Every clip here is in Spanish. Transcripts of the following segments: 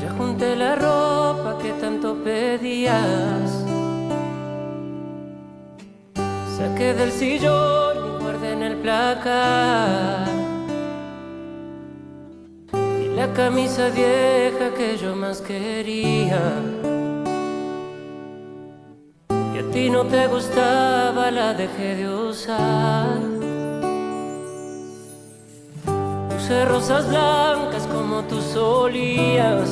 Ya junté la ropa que tanto pedías. Saqué del sillón y guardé en el placar. Y la camisa vieja que yo más quería. Y a ti no te gustaba, la dejé de usar. Puse rosas blancas como tú solías.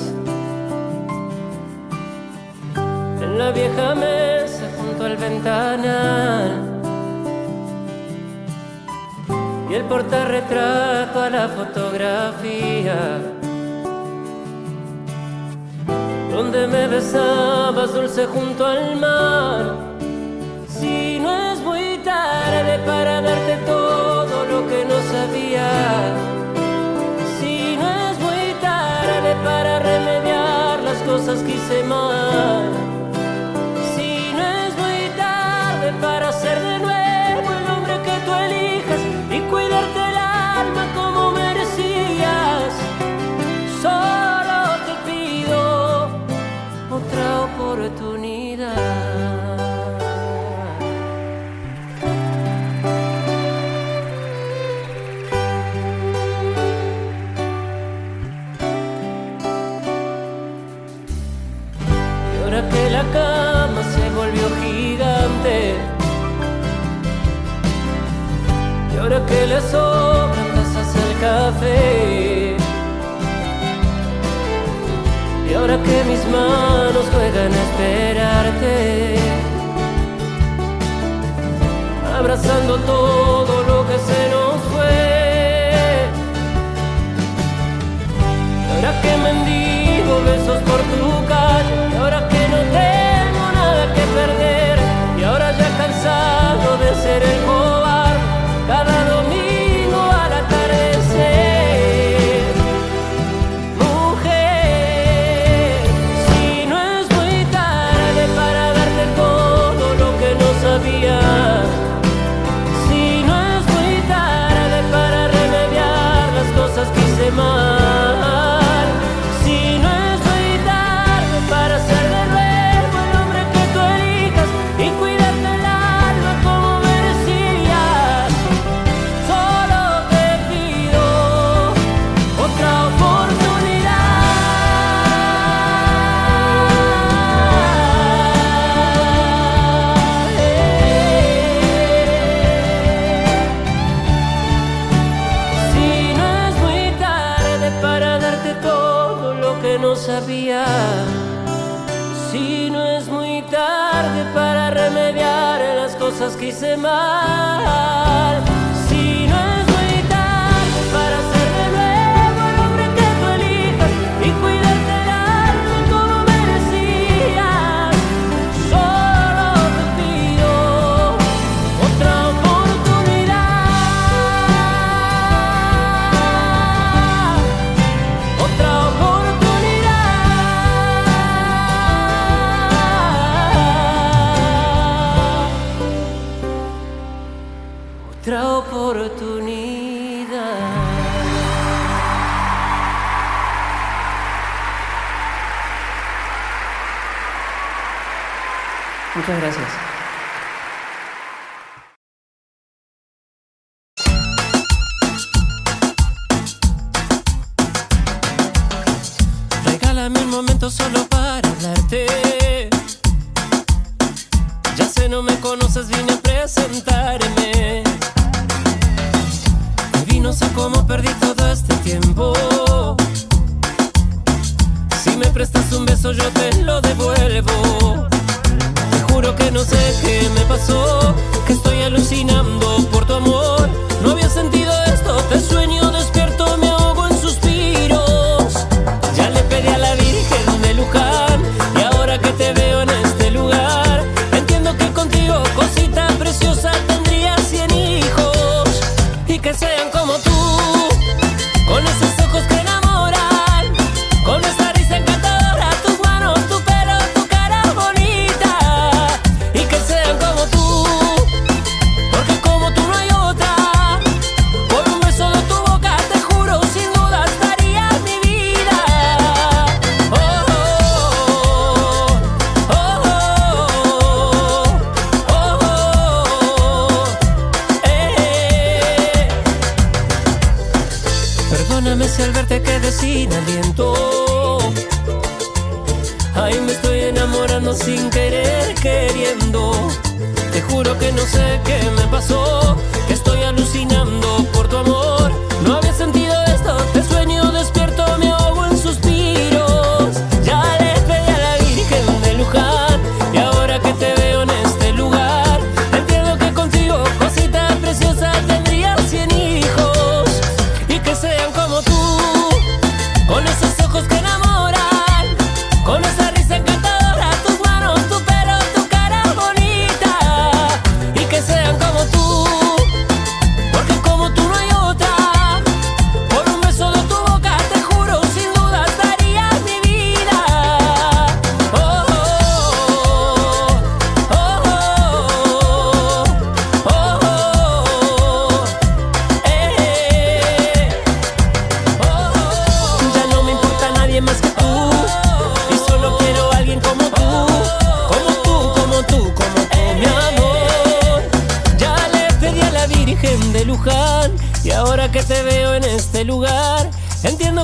En la vieja mesa junto al ventanal. Y el portarretrato a la fotografía. Donde me besabas dulce junto al mar. Si no es muy tarde para darte todo lo que no sabía. Cosas que. Si no es muy tarde para ser de nuevo el hombre que tú elijas y cuidarte el alma como merecías. Solo te pido otra oportunidad. Cama se volvió gigante. Y ahora que le sobran tazas al café. Y ahora que mis manos juegan a esperarte. Abrazando todo lo que se nos fue. Y ahora que mendigo cosas que hice Muchas gracias. Regálame un momento solo para hablarte. Ya sé, no me conoces, vine a presentarme.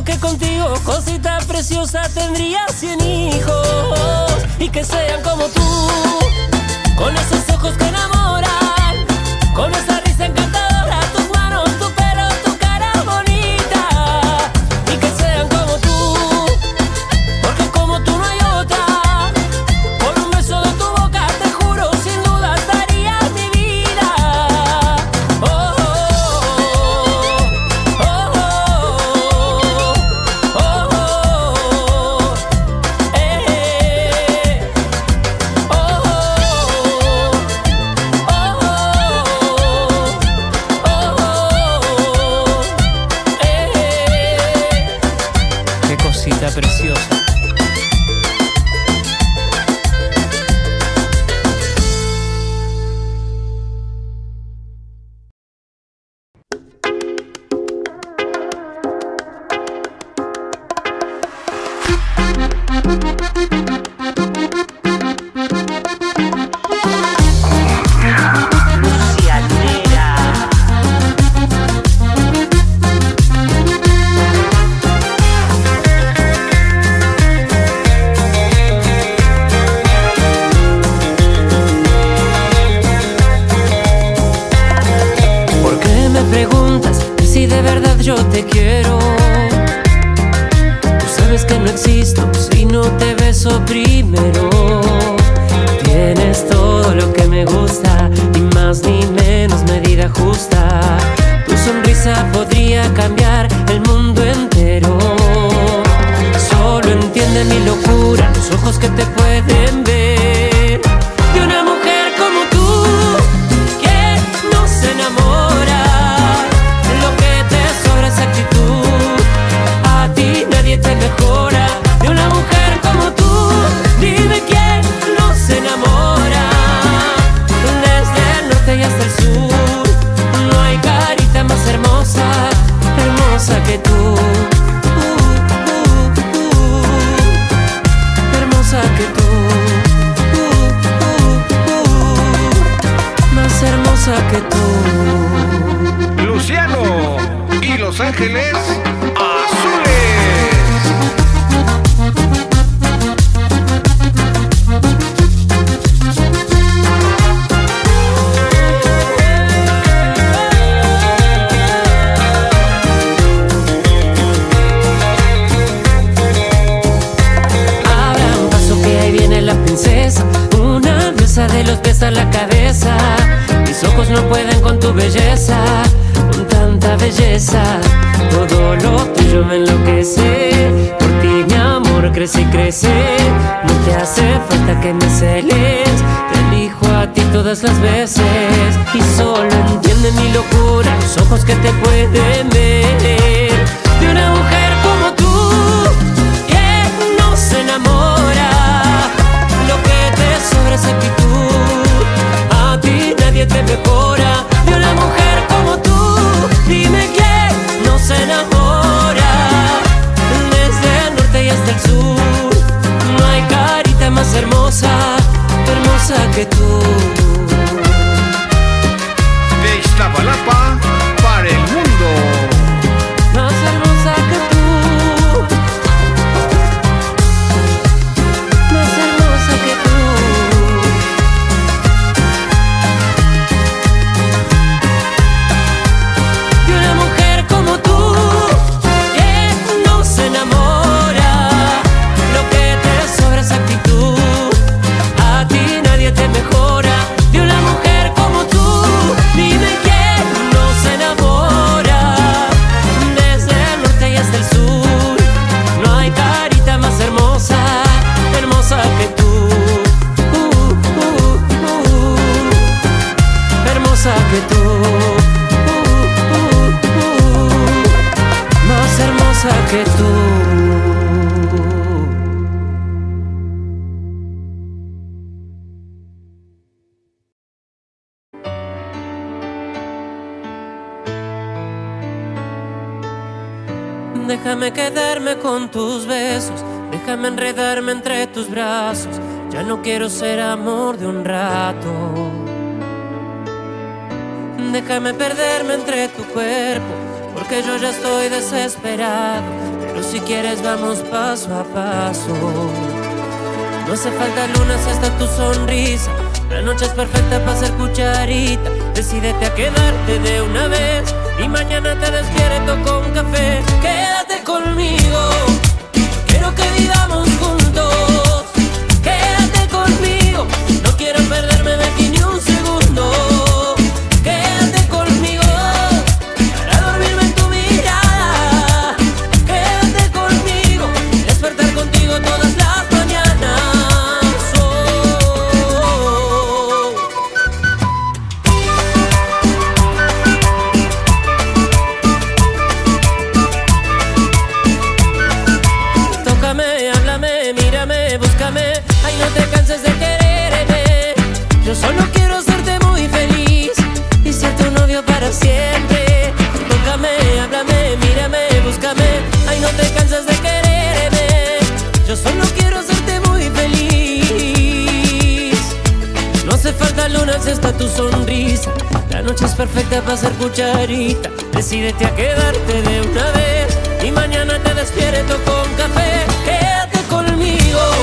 Que contigo, cosita preciosa, tendría cien hijos y que sean como tú, con esos ojos que enamoran. te puede quiero ser amor de un rato. Déjame perderme entre tu cuerpo, porque yo ya estoy desesperado. Pero si quieres vamos paso a paso. No hace falta lunas hasta tu sonrisa. La noche es perfecta para ser cucharita. Decídete a quedarte de una vez y mañana te despierto con café. Quédate conmigo. Quiero que vivamos juntos. solo quiero hacerte muy feliz y ser tu novio para siempre. Tócame, háblame, mírame, búscame. Ay, no te cansas de quererme. Yo solo quiero hacerte muy feliz. No hace falta lunas, está tu sonrisa. La noche es perfecta para ser cucharita. Decídete a quedarte de una vez y mañana te despierto con café. Quédate conmigo.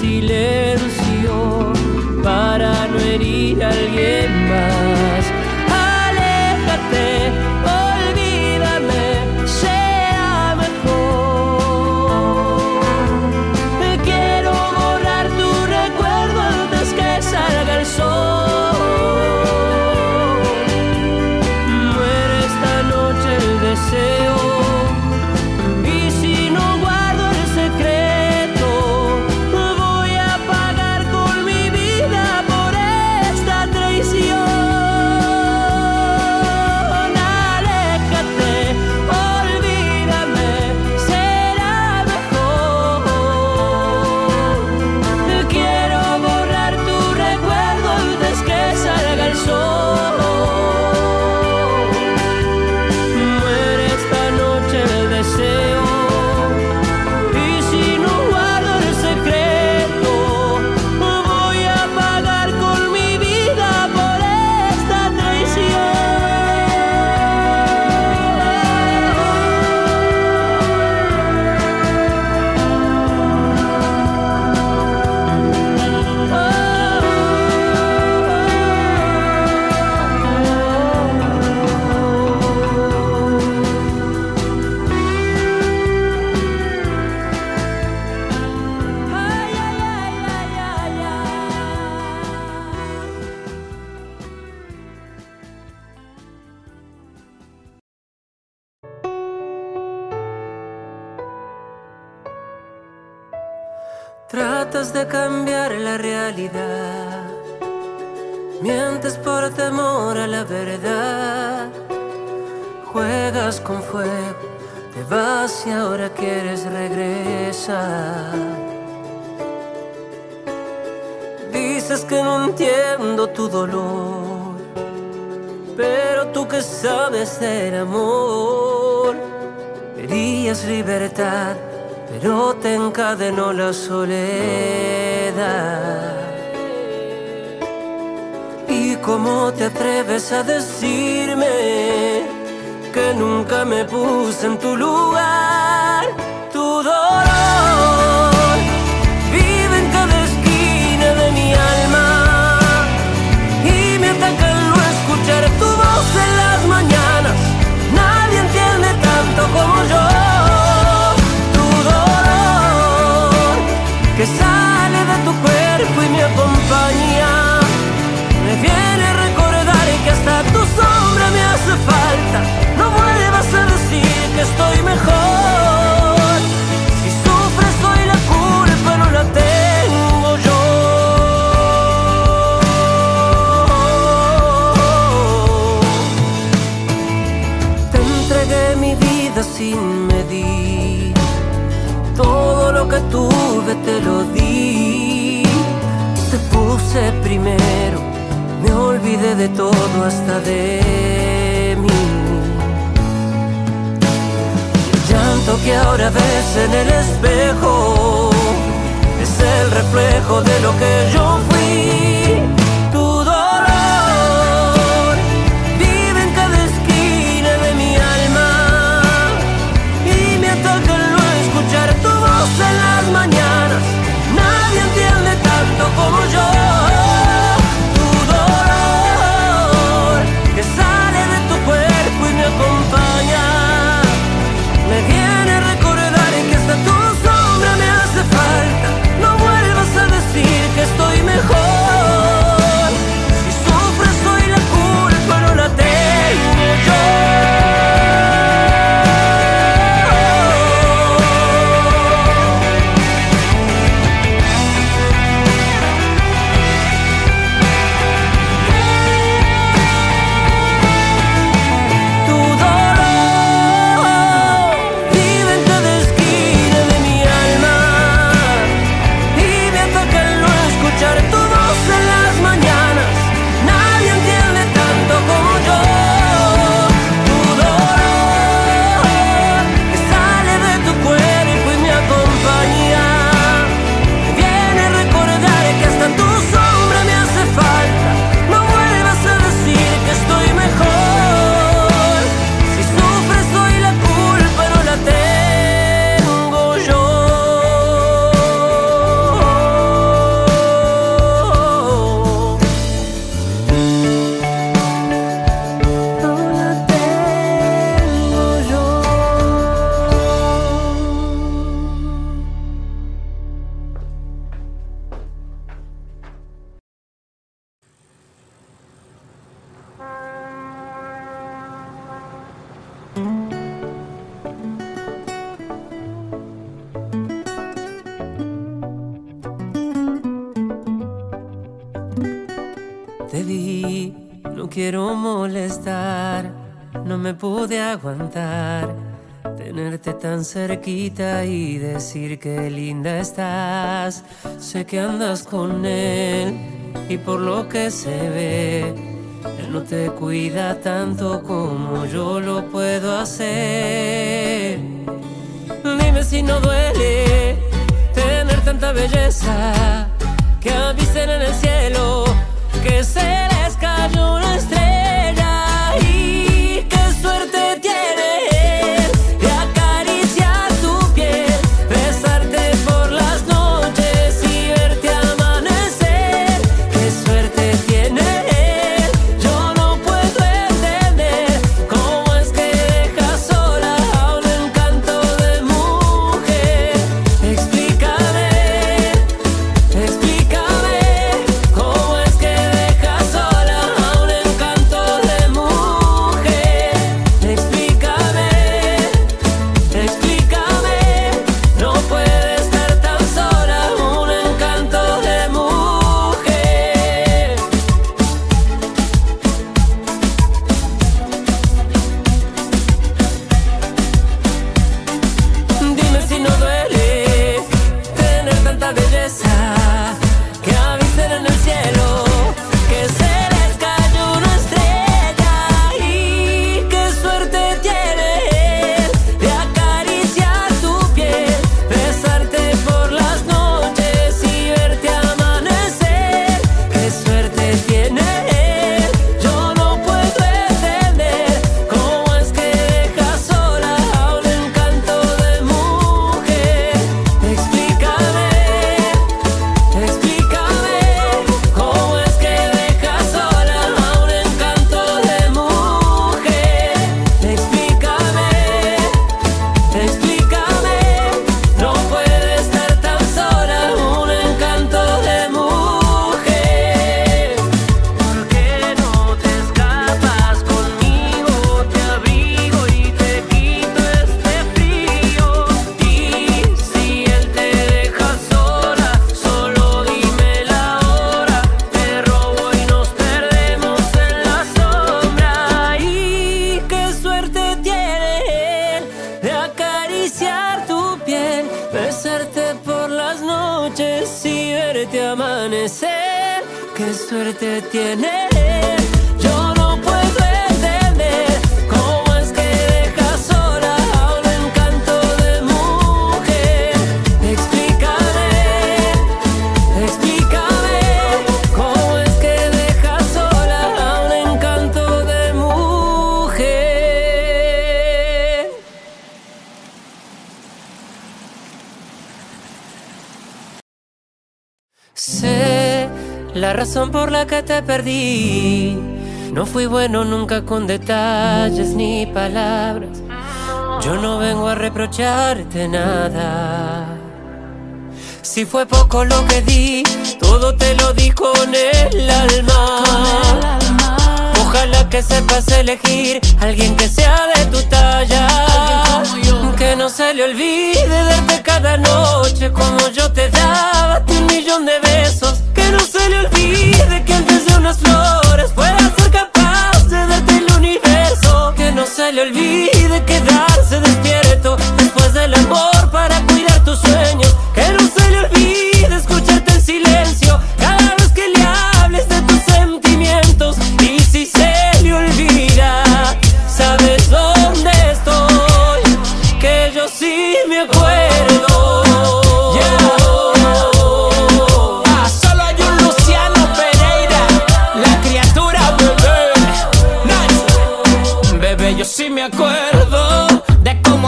Silencio para no herir a alguien Dices que no entiendo tu dolor, pero tú que sabes del amor, querías libertad, pero te encadenó la soledad. ¿Y cómo te atreves a decirme que nunca me puse en tu lugar? Tu dolor no escuchar tu voz en las mañanas. Nadie entiende tanto como yo tu dolor que sale de tu cuerpo y me acompaña. Me viene a recordar que hasta tu sombra me hace falta. No vuelvas a decir que estoy mejor. Sin medir. Todo lo que tuve te lo di. Te puse primero. Me olvidé de todo hasta de mí. El llanto que ahora ves en el espejo es el reflejo de lo que yo fui. Tanto tan cerquita y decir que linda estás. Sé que andas con él y por lo que se ve, él no te cuida tanto como yo lo puedo hacer. Dime si no duele tener tanta belleza que avisen en el cielo que se besarte por las noches y verte amanecer. Qué suerte tiene razón por la que te perdí. No fui bueno nunca con detalles ni palabras. Yo no vengo a reprocharte nada. Si fue poco lo que di, todo te lo di con el alma. Ojalá que sepas elegir alguien que sea de tu talla. Que no se le olvide darte cada noche como yo te daba un millón de besos. Que no se le olvide que antes de unas flores pueda ser capaz de darte el universo. Que no se le olvide quedarse despierto después del amor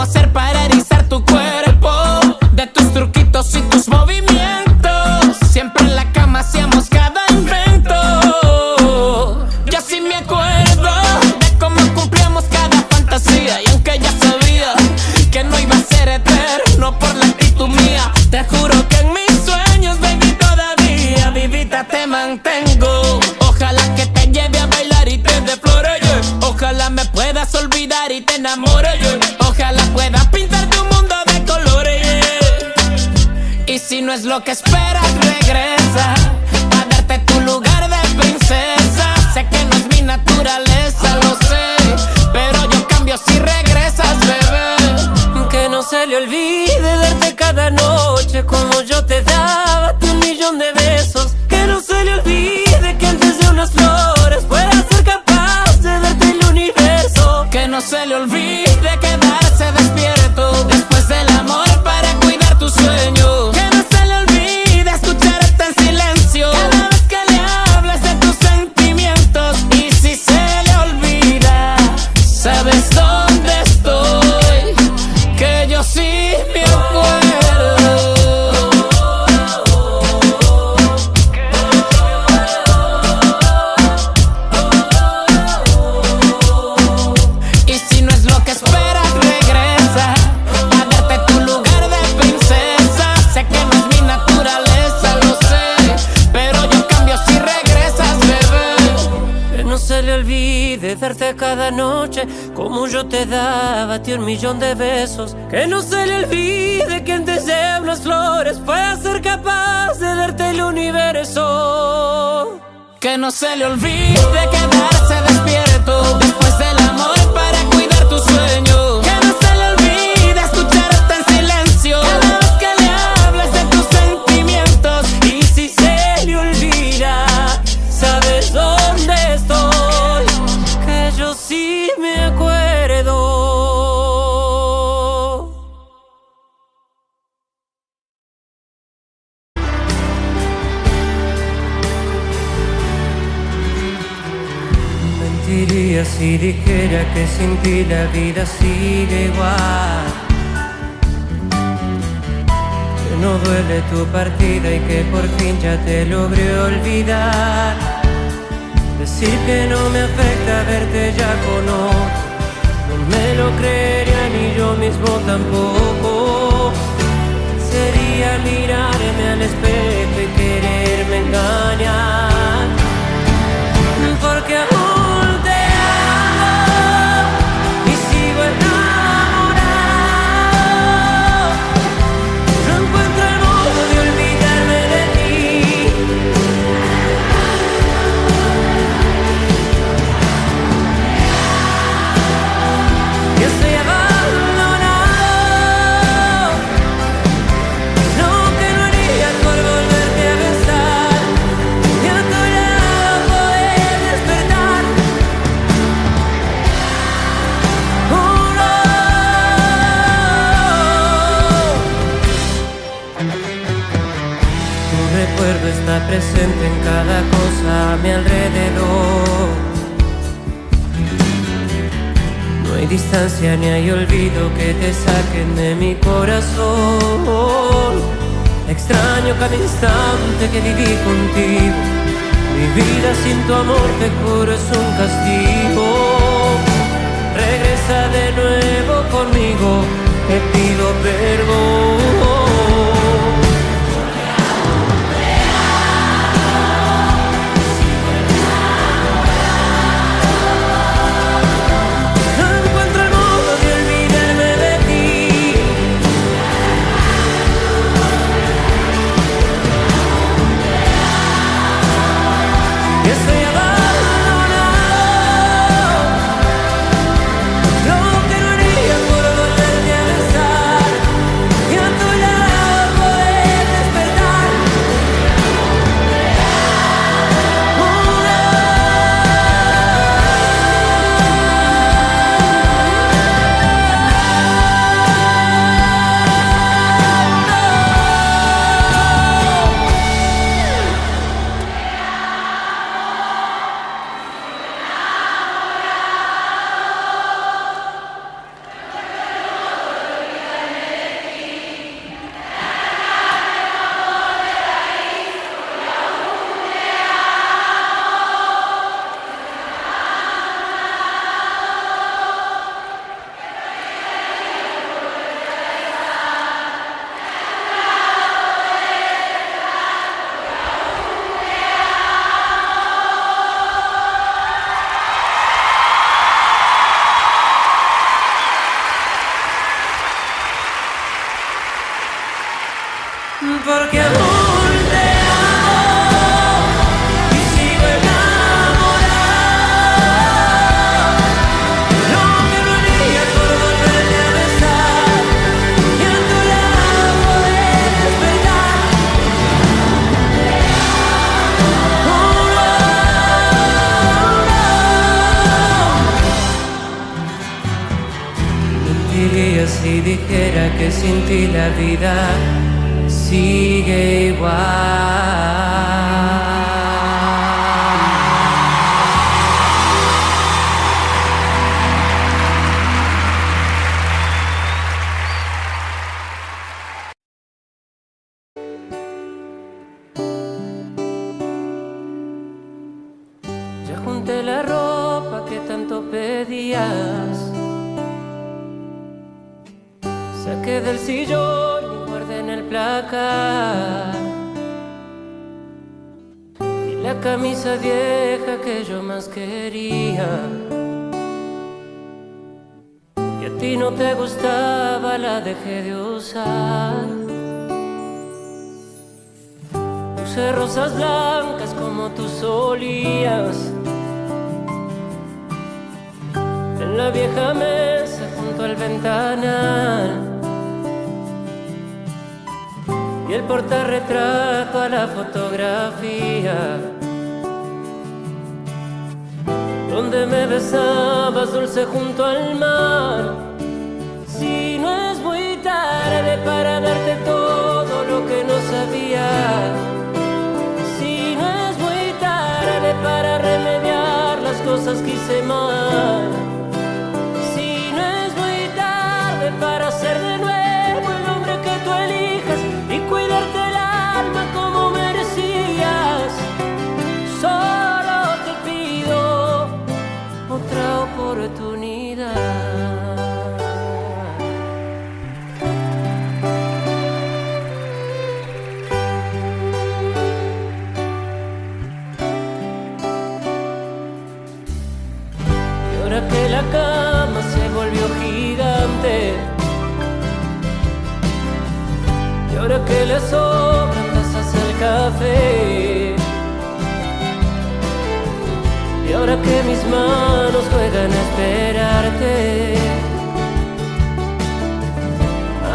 hacer para erizar tu cuerpo, de tus truquitos y tus movimientos. Siempre en la cama hacíamos cada invento. Yo sí me acuerdo de cómo cumplíamos cada fantasía. Y aunque ya sabía que no iba a ser eterno por la actitud mía, te juro que en mis sueños, baby, todavía vivita te mantengo. Ojalá me puedas olvidar y te enamore. yeah. Ojalá pueda pintarte un mundo de colores. yeah. Y si no es lo que esperas, regresa a darte tu lugar de princesa. Sé que no es mi naturaleza, lo sé. Pero yo cambio si regresas, bebé. Que no se le olvide darte cada noche como yo te daba como yo te daba a ti un millón de besos. Que no se le olvide que antes de unas flores pueda ser capaz de darte el universo. Que no se le olvide quedarse despierto después del amor para cuidar tu sueño. Mentiría si dijera que sin ti la vida sigue igual. Que no duele tu partida y que por fin ya te logré olvidar. Decir que no me afecta verte ya con no me lo creería ni yo mismo tampoco. Sería mirarme al espejo y quererme engañar. Porque aún presente en cada cosa a mi alrededor. No hay distancia ni hay olvido que te saquen de mi corazón. Extraño cada instante que viví contigo. Mi vida sin tu amor, te juro, es un castigo. Regresa de nuevo conmigo, te pido perdón. La camisa vieja que yo más quería. Y a ti no te gustaba, la dejé de usar. Puse rosas blancas como tú solías. En la vieja mesa junto al ventanal. Y el portarretrato a la fotografía. Donde me besabas dulce junto al mar. Si no es muy tarde para darte todo lo que no sabía. Si no es muy tarde para remediar las cosas que hice mal. Que le sobran tazas al café. Y ahora que mis manos juegan a esperarte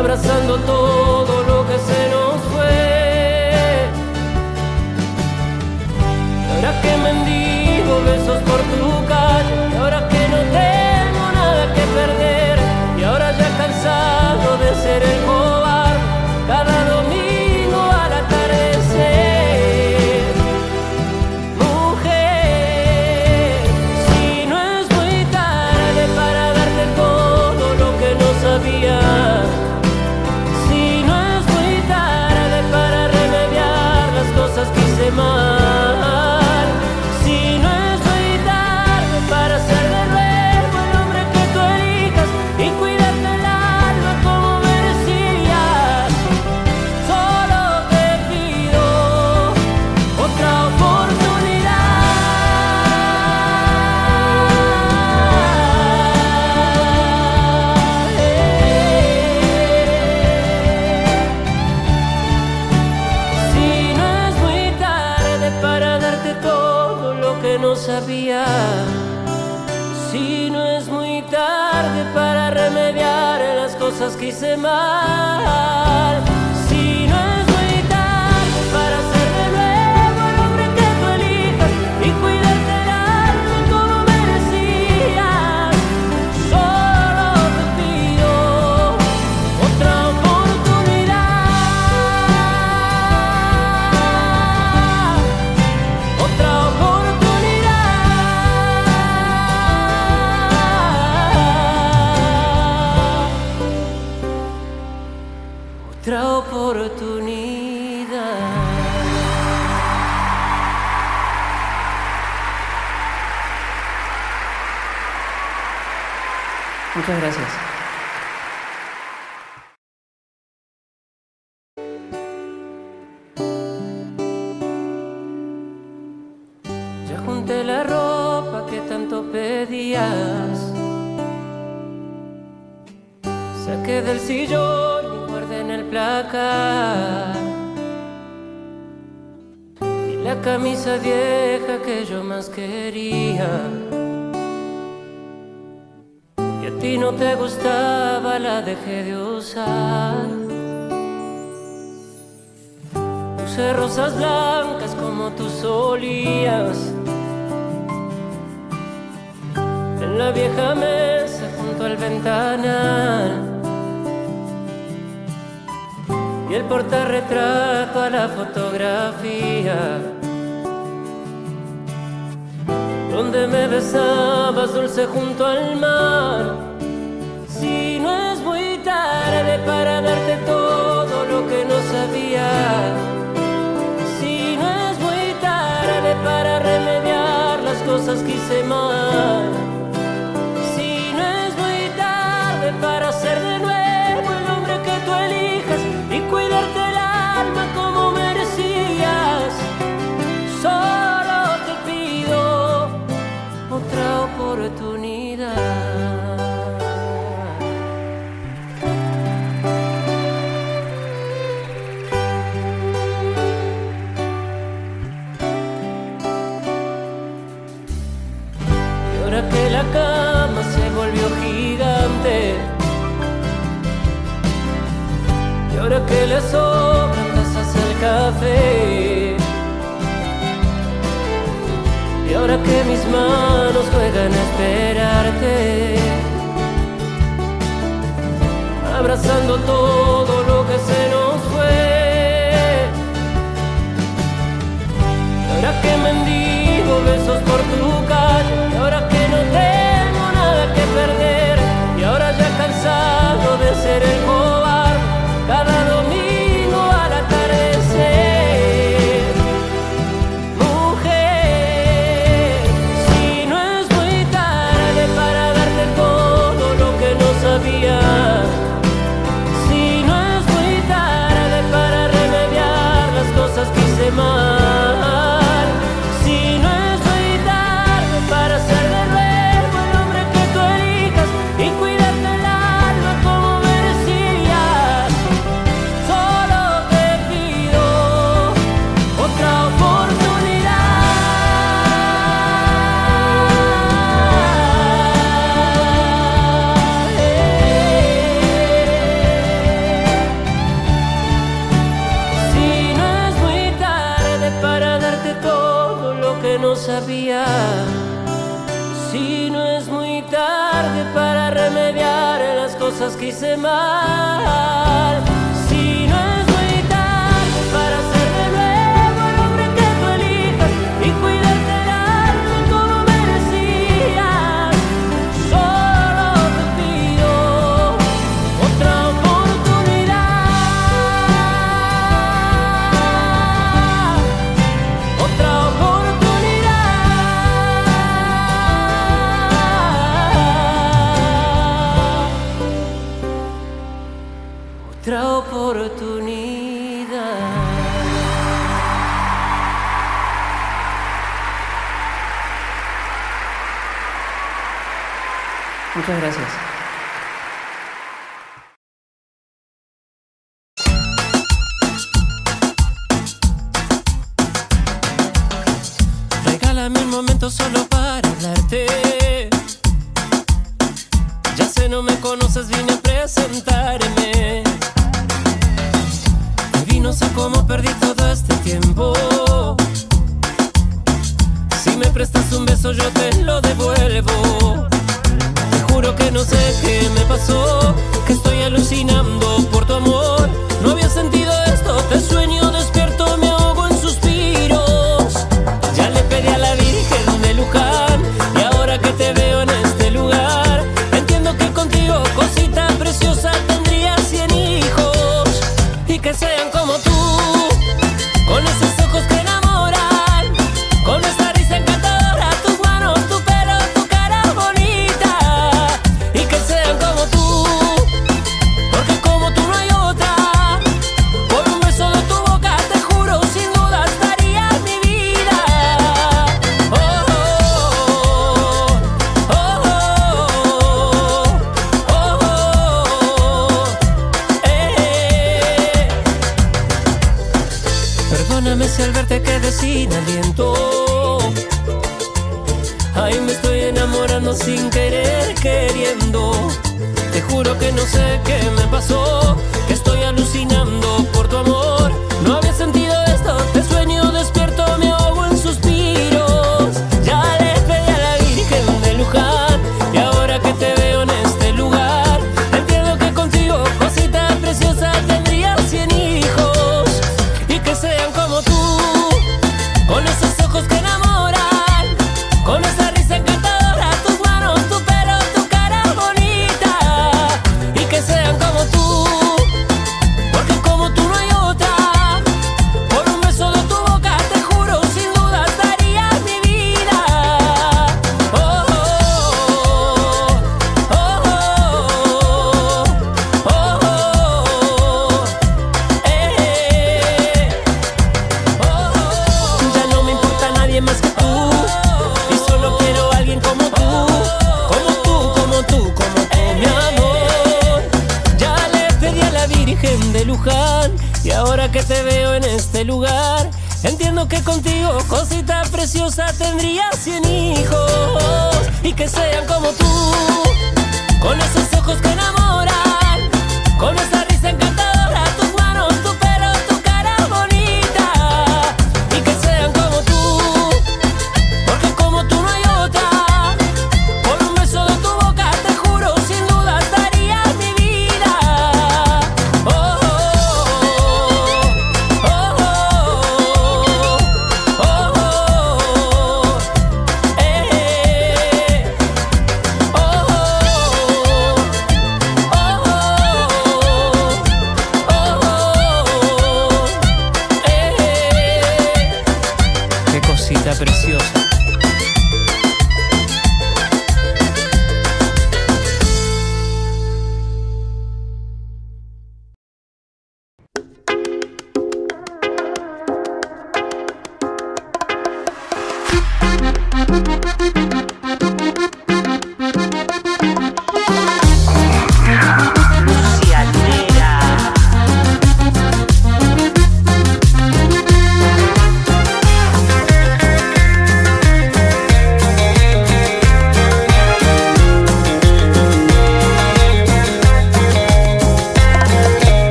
Abrazando todo lo que se nos fue. Y ahora que mendigo besos por tu calle, y ahora que no tengo nada que perder, y ahora ya cansado de ser el las cosas que Muchas gracias. y a ti no te gustaba, la dejé de usar. Usé rosas blancas como tú solías. En la vieja mesa junto al ventanal. Y el portarretrato a la fotografía donde me besabas dulce junto al mar. Si no es muy tarde para darte todo lo que no sabía. Si no es muy tarde para remediar las cosas que hice mal. Y ahora que la cama se volvió gigante, y ahora que le sobran tazas al café, y ahora que mis manos en esperarte, abrazando todo lo que se nos fue. Ahora que mendigo besos por tu calle, ahora que no tengo nada que perder, y ahora ya cansado de ser el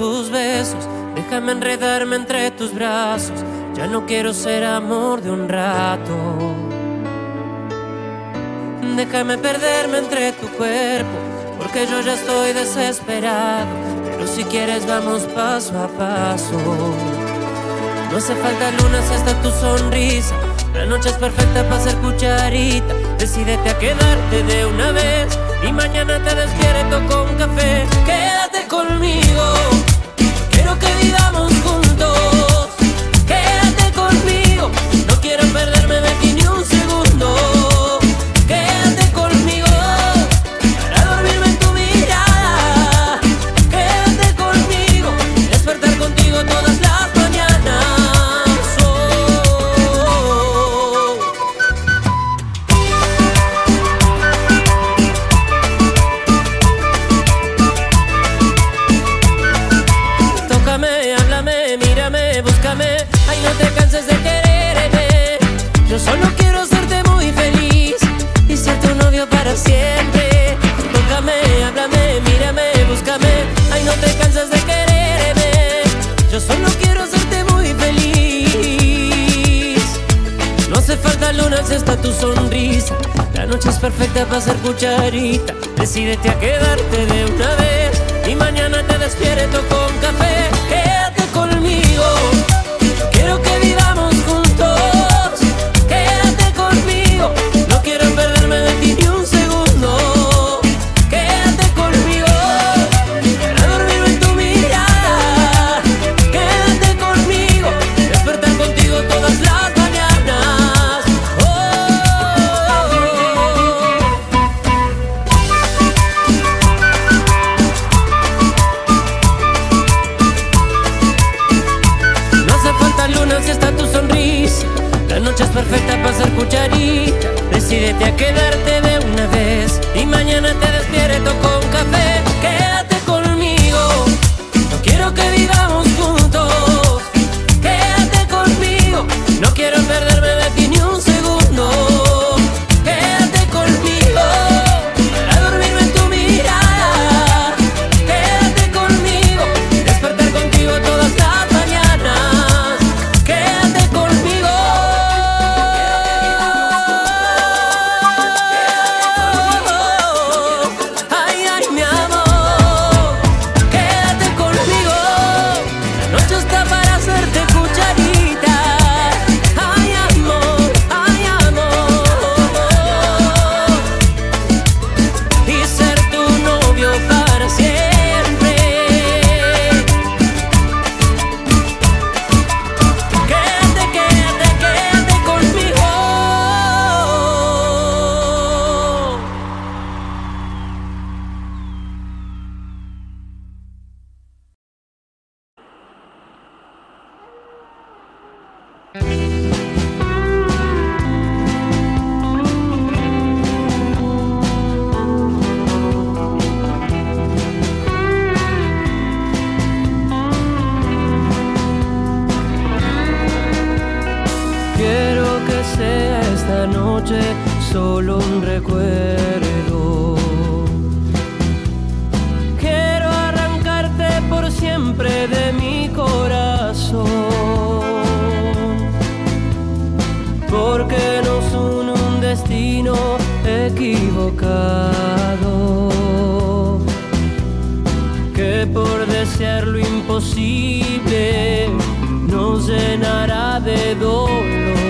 tus besos, déjame enredarme entre tus brazos. Ya no quiero ser amor de un rato. Déjame perderme entre tu cuerpo, porque yo ya estoy desesperado. Pero si quieres vamos paso a paso. No hace falta lunas hasta tu sonrisa. La noche es perfecta para ser cucharita. Decídete a quedarte de una vez y mañana te despierto con café. Quédate conmigo. está tu sonrisa. La noche es perfecta para ser cucharita. Decídete a quedarte de una vez y mañana te despierto con café. esta noche solo un recuerdo. Quiero arrancarte por siempre de mi corazón, porque nos une un destino equivocado, que por desear lo imposible nos llenará de dolor.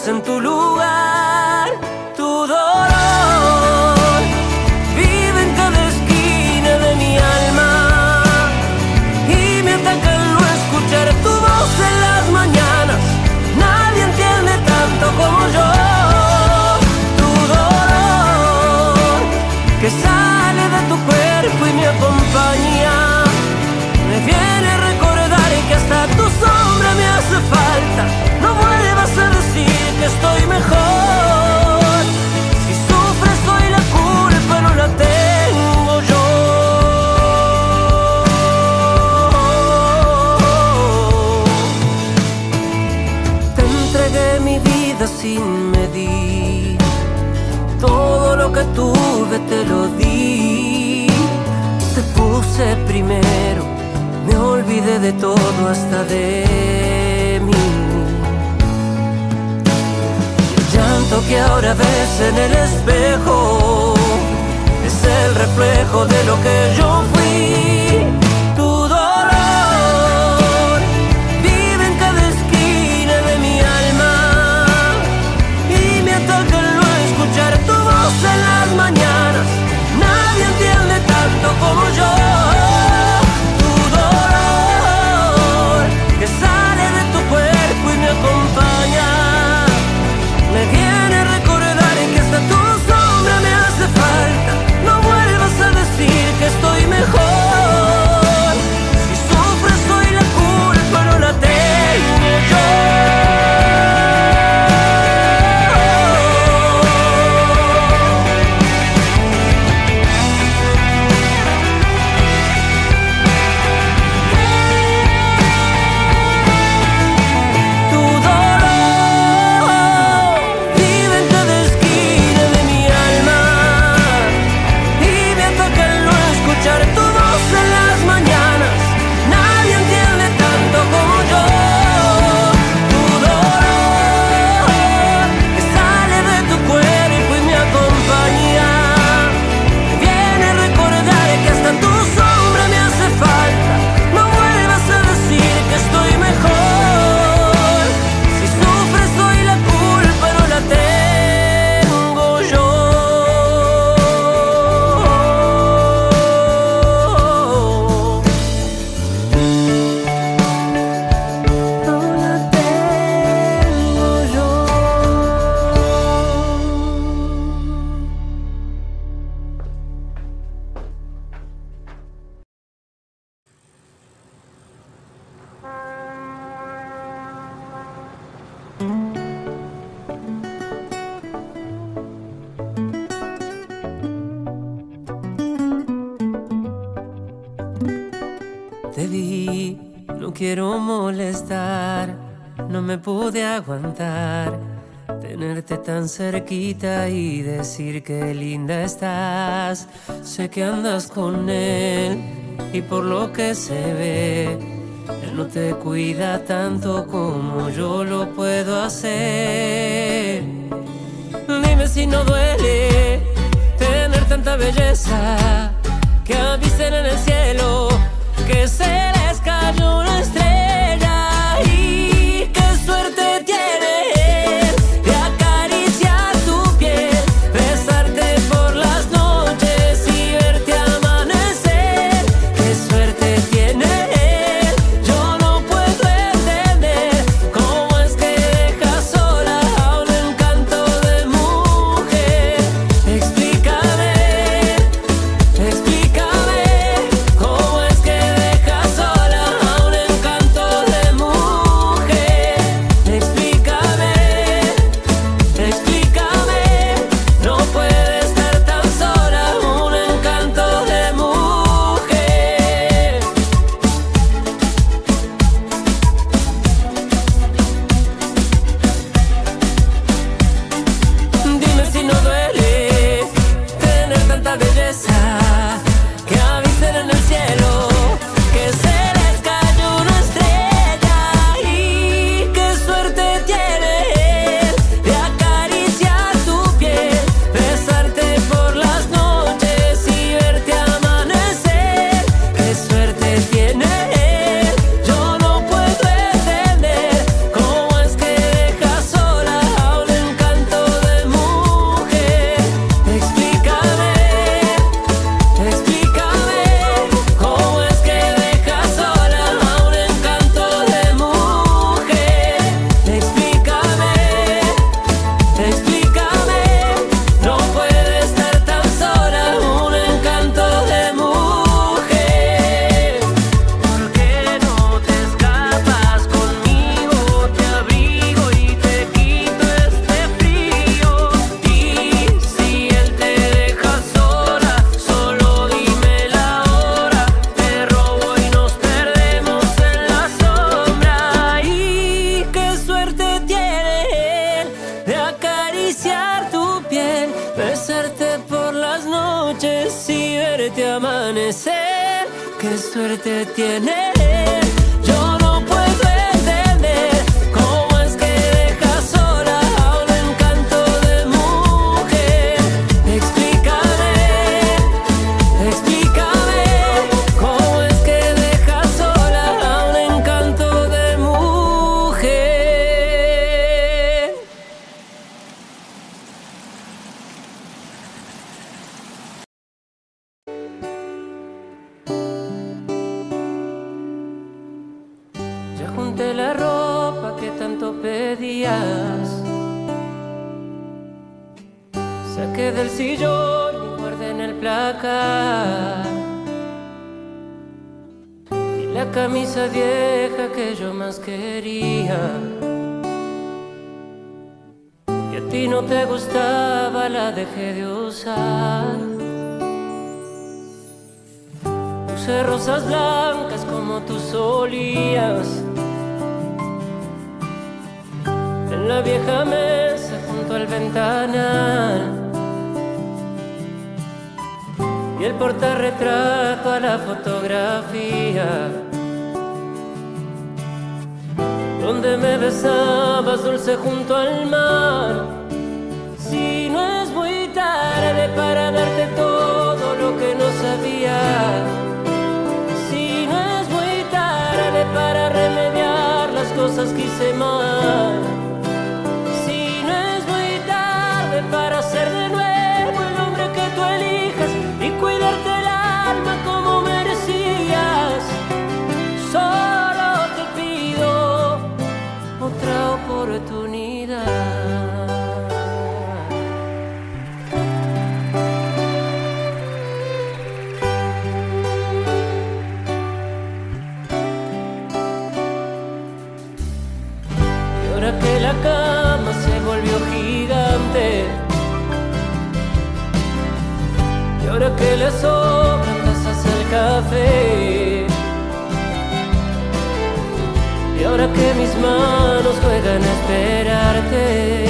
luz en tu lugar. Te puse primero, me olvidé de todo hasta de mí. El llanto que ahora ves en el espejo es el reflejo de lo que yo fui. olacak. de aguantar tenerte tan cerquita y decir que linda estás. Sé que andas con él y por lo que se ve, él no te cuida tanto como yo lo puedo hacer. Dime si no duele tener tanta belleza que avisen en el cielo que se les cayó una estrella. dejé de. Usé rosas blancas como tú solías. En la vieja mesa junto al ventanal. Y el portarretrato a la fotografía. Donde me besabas dulce junto al mar para darte todo lo que no sabía. Si no es muy tarde para remediar las cosas que hice mal. Si no es muy tarde para ser de nuevo el hombre que tú elijas y cuidarte. Y ahora que mis manos juegan a esperarte,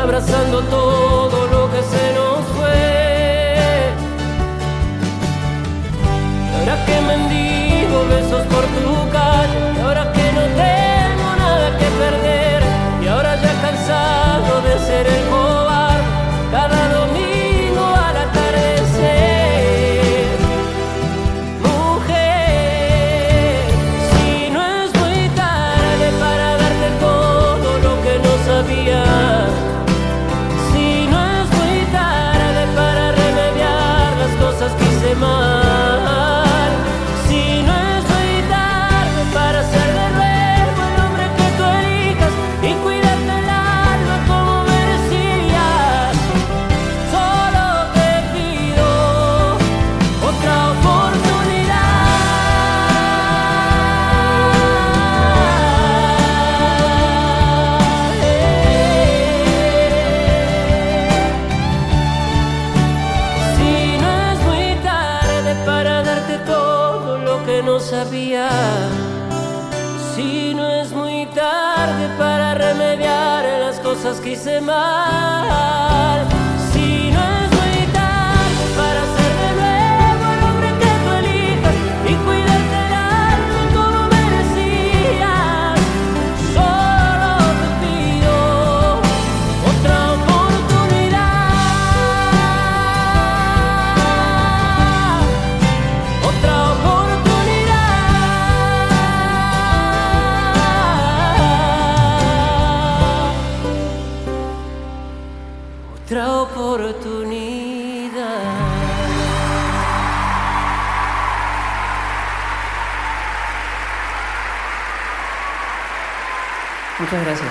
abrazando todo lo que se nos fue. Ahora que me peace in my heart. Muchas gracias.